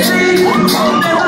Hey,